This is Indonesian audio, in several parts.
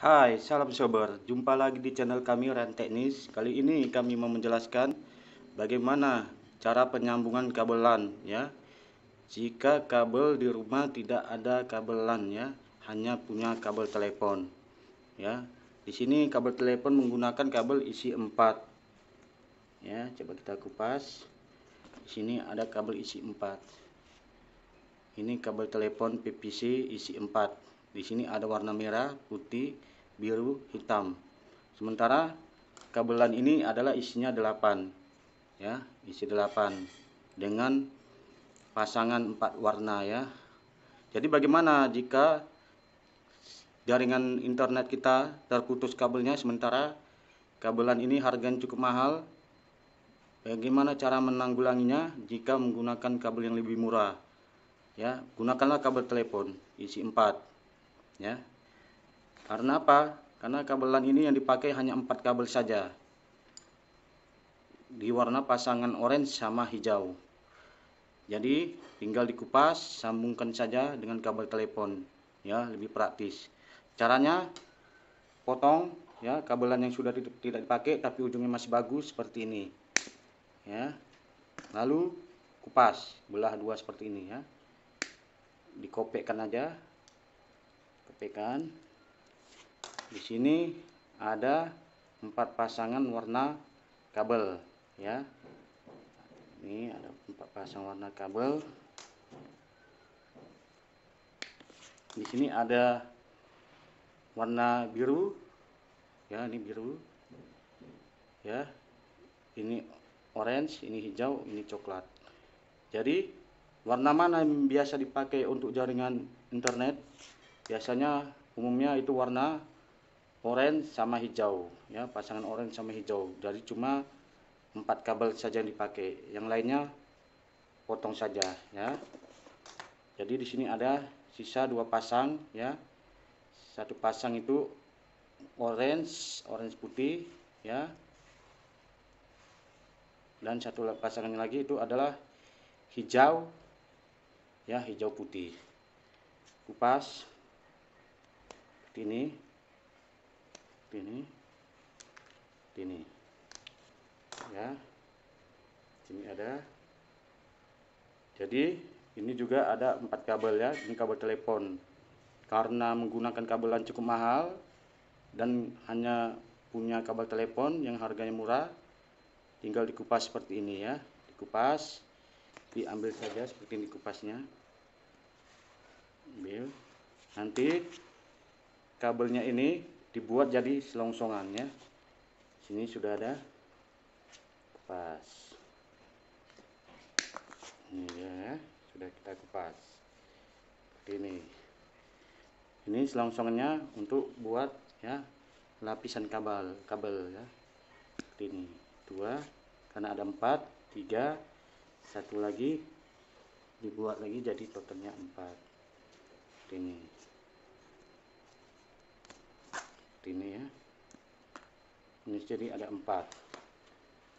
Hai, salam sober. Jumpa lagi di channel kami Ren Teknis. Kali ini kami mau menjelaskan bagaimana cara penyambungan kabel LAN ya. Jika kabel di rumah tidak ada kabel LAN ya, hanya punya kabel telepon. Ya. Di sini kabel telepon menggunakan kabel isi 4. Ya, coba kita kupas. Di sini ada kabel isi 4. Ini kabel telepon PVC isi 4 di sini ada warna merah, putih, biru, hitam. Sementara kabelan ini adalah isinya 8. Ya, isi 8 dengan pasangan 4 warna ya. Jadi bagaimana jika jaringan internet kita terputus kabelnya sementara kabelan ini harganya cukup mahal? Bagaimana cara menanggulanginya jika menggunakan kabel yang lebih murah? Ya, gunakanlah kabel telepon isi 4 ya. Karena apa? Karena kabelan ini yang dipakai hanya empat kabel saja. Di warna pasangan orange sama hijau. Jadi tinggal dikupas sambungkan saja dengan kabel telepon ya lebih praktis. Caranya potong ya kabelan yang sudah tidak dipakai tapi ujungnya masih bagus seperti ini ya. Lalu kupas belah dua seperti ini ya. Dikopekkan aja kan di sini ada empat pasangan warna kabel ya. Ini ada empat pasang warna kabel. Di sini ada warna biru ya ini biru ya. Ini orange ini hijau ini coklat. Jadi warna mana yang biasa dipakai untuk jaringan internet biasanya umumnya itu warna orange sama hijau ya pasangan orange sama hijau. Jadi cuma empat kabel saja yang dipakai. Yang lainnya potong saja ya. Jadi di sini ada sisa dua pasang ya. Satu pasang itu orange orange putih ya. Dan satu pasangan lagi itu adalah hijau ya hijau putih. Kupas ini ini ini ya. Sini ada. Jadi ini juga ada empat kabel ya. Ini kabel telepon. Karena menggunakan kabelan cukup mahal dan hanya punya kabel telepon yang harganya murah tinggal dikupas seperti ini ya. Dikupas diambil saja seperti ini kupasnya. Ambil. Nanti kabelnya ini dibuat jadi selongsongannya sini sudah ada. Kupas. Ini ya sudah kita kupas. Ini. Ini selongsongannya untuk buat ya lapisan kabel kabel ya. Ini. Dua karena ada empat tiga. Satu lagi dibuat lagi jadi totalnya empat. Ini ini ya. Ini jadi ada empat.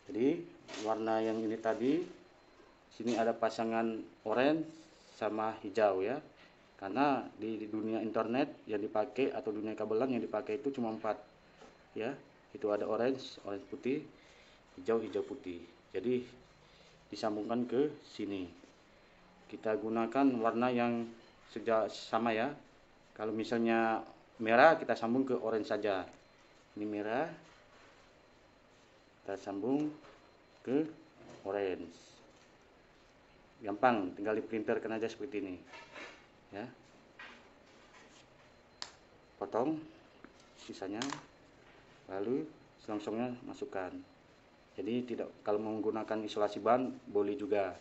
Jadi warna yang ini tadi sini ada pasangan oranye sama hijau ya. Karena di, di dunia internet yang dipakai atau dunia kabelan yang dipakai itu cuma empat ya. Itu ada orange orange putih hijau hijau putih. Jadi disambungkan ke sini. Kita gunakan warna yang sejak sama ya. Kalau misalnya merah kita sambung ke orange saja. Ini merah kita sambung ke orange. Gampang tinggal di printerkan aja seperti ini. Ya. Potong sisanya lalu selongsongnya masukkan. Jadi tidak kalau menggunakan isolasi ban boleh juga.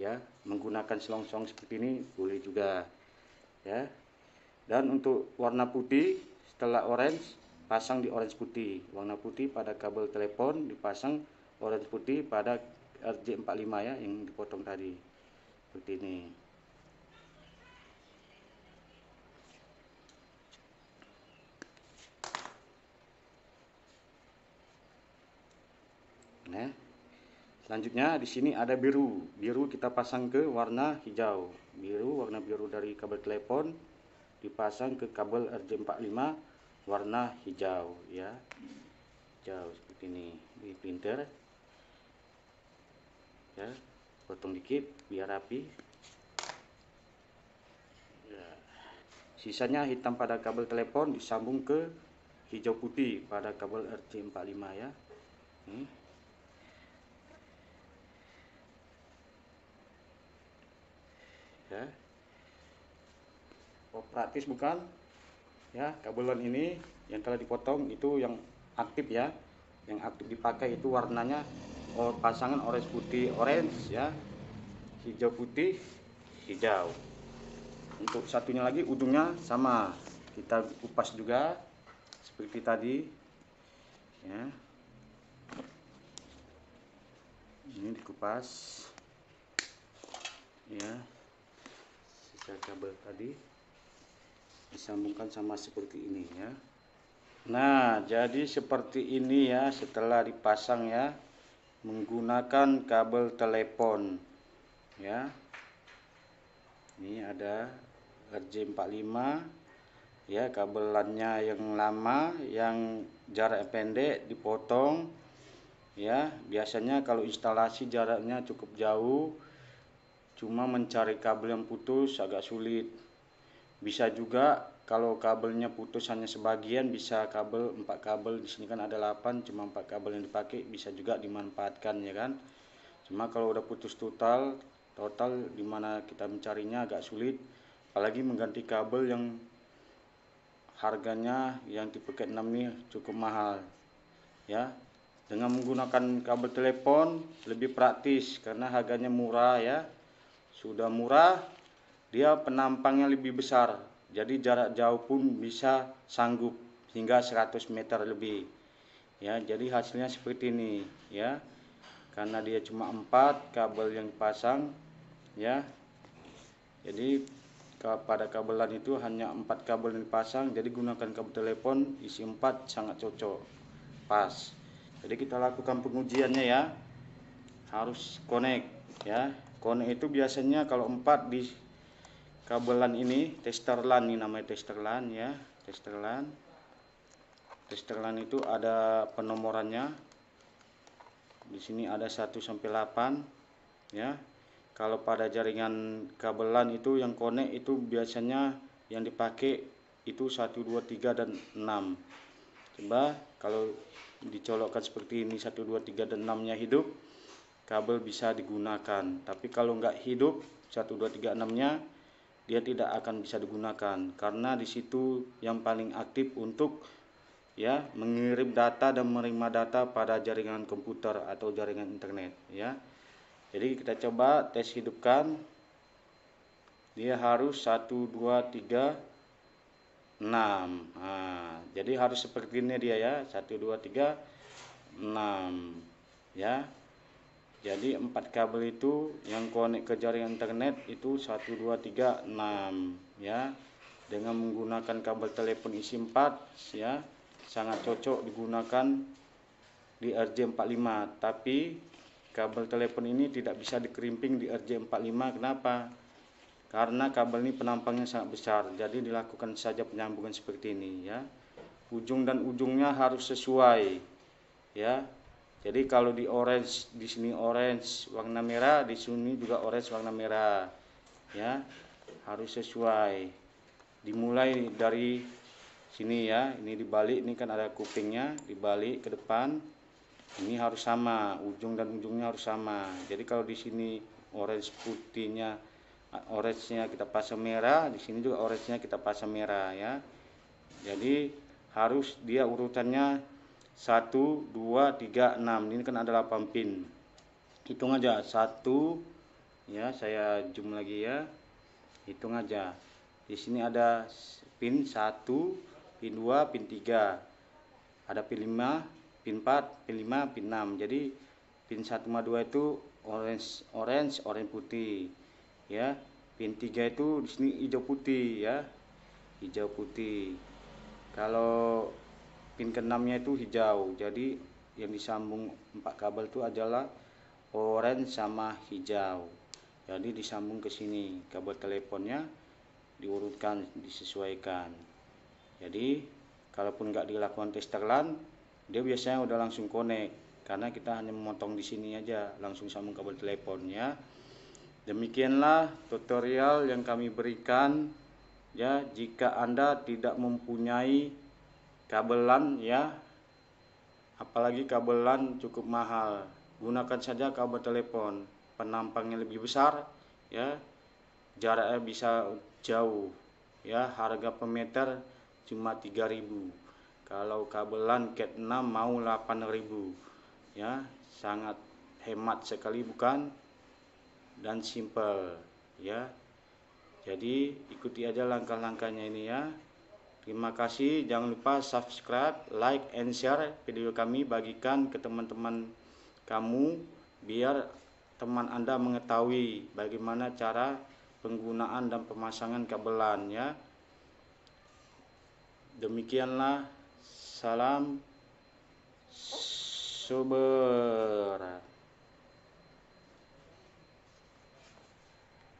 Ya menggunakan selongsong seperti ini boleh juga. Ya dan untuk warna putih setelah orange pasang di orange putih warna putih pada kabel telepon dipasang orange putih pada RJ45 ya yang dipotong tadi seperti ini Nah, selanjutnya di sini ada biru. Biru kita pasang ke warna hijau. Biru warna biru dari kabel telepon dipasang ke kabel RJ45 warna hijau ya. Hijau seperti ini di printer ya potong dikit biar rapi. Ya. sisanya hitam pada kabel telepon disambung ke hijau putih pada kabel RC45 ya. Ini. Ya oh, praktis bukan? Ya kabelan ini yang telah dipotong itu yang aktif ya. Yang aktif dipakai itu warnanya oh, pasangan orange putih orange ya. Hijau putih hijau. Untuk satunya lagi ujungnya sama. Kita kupas juga seperti tadi ya. Ini dikupas ya. Sisa kabel tadi disambungkan sama seperti ini ya. Nah jadi seperti ini ya setelah dipasang ya menggunakan kabel telepon ya. Ini ada RJ45 ya kabelannya yang lama yang jarak pendek dipotong ya. Biasanya kalau instalasi jaraknya cukup jauh cuma mencari kabel yang putus agak sulit bisa juga kalau kabelnya putus hanya sebagian bisa kabel empat kabel di sini kan ada 8 cuma empat kabel yang dipakai bisa juga dimanfaatkan ya kan? Cuma kalau udah putus total total di mana kita mencarinya agak sulit apalagi mengganti kabel yang harganya yang tipe Cat 6 ini cukup mahal ya. Dengan menggunakan kabel telepon lebih praktis karena harganya murah ya. Sudah murah dia penampangnya lebih besar jadi jarak jauh pun bisa sanggup hingga 100 meter lebih. Ya jadi hasilnya seperti ini ya. Karena dia cuma empat kabel yang dipasang ya. Jadi pada kabelan itu hanya empat kabel yang dipasang jadi gunakan kabel telepon isi empat sangat cocok pas. Jadi kita lakukan pengujiannya ya. Harus connect ya. Connect itu biasanya kalau empat di kabelan ini tester LAN ini namanya tester LAN ya. Tester LAN tester LAN itu ada penomorannya. Di sini ada 1 sampai 8 ya. Kalau pada jaringan kabelan itu yang connect itu biasanya yang dipakai itu 1 2 3 dan 6 coba kalau dicolokkan seperti ini 1 2 3 dan 6 nya hidup kabel bisa digunakan. Tapi kalau nggak hidup 1 2 3 6 nya dia tidak akan bisa digunakan karena di situ yang paling aktif untuk ya mengirim data dan menerima data pada jaringan komputer atau jaringan internet ya. Jadi kita coba tes hidupkan. Dia harus 1 2 3 6. Nah, jadi harus seperti ini dia ya. 1 2 3 6 ya. Jadi empat kabel itu yang konek ke jaringan internet itu 1 2 3 6 ya. Dengan menggunakan kabel telepon isi 4 ya. Sangat cocok digunakan di RJ45 tapi kabel telepon ini tidak bisa dikerimping di RJ45 kenapa? Karena kabel ini penampangnya sangat besar jadi dilakukan saja penyambungan seperti ini ya. Ujung dan ujungnya harus sesuai ya jadi kalau di orange di sini orange warna merah, di sini juga orange warna merah. Ya. Harus sesuai. Dimulai dari sini ya. Ini dibalik ini kan ada kupingnya, dibalik ke depan. Ini harus sama, ujung dan ujungnya harus sama. Jadi kalau di sini orange putihnya orange-nya kita pasang merah, di sini juga orange-nya kita pasang merah ya. Jadi harus dia urutannya 1, 2, 3, 6 ini kan ada 8 pin. Hitung aja. 1 ya saya zoom lagi ya. Hitung aja. Di sini ada pin 1 pin 2 pin 3 ada pin 5 pin 4 pin 5 pin 6 jadi pin 1 sama 2 itu orange orange orange putih. Ya pin 3 itu di sini hijau putih ya. Hijau putih. Kalau pin keenamnya itu hijau. Jadi yang disambung empat kabel itu adalah orange sama hijau. Jadi disambung ke sini. Kabel teleponnya diurutkan disesuaikan. Jadi kalaupun nggak dilakukan tes terlan dia biasanya udah langsung connect. Karena kita hanya memotong di sini aja langsung sambung kabel telepon ya demikianlah tutorial yang kami berikan. Ya jika anda tidak mempunyai kabelan ya. Apalagi kabelan cukup mahal. Gunakan saja kabel telepon. Penampangnya lebih besar ya jaraknya bisa jauh ya. Harga per meter cuma 3000 kalau kabelan cat 6 mau 8000 ya. Sangat hemat sekali bukan? Dan simple ya. Jadi ikuti aja langkah-langkahnya ini ya terima kasih. Jangan lupa subscribe like and share video kami. Bagikan ke teman-teman kamu biar teman anda mengetahui bagaimana cara penggunaan dan pemasangan kabelan ya. Demikianlah. Salam super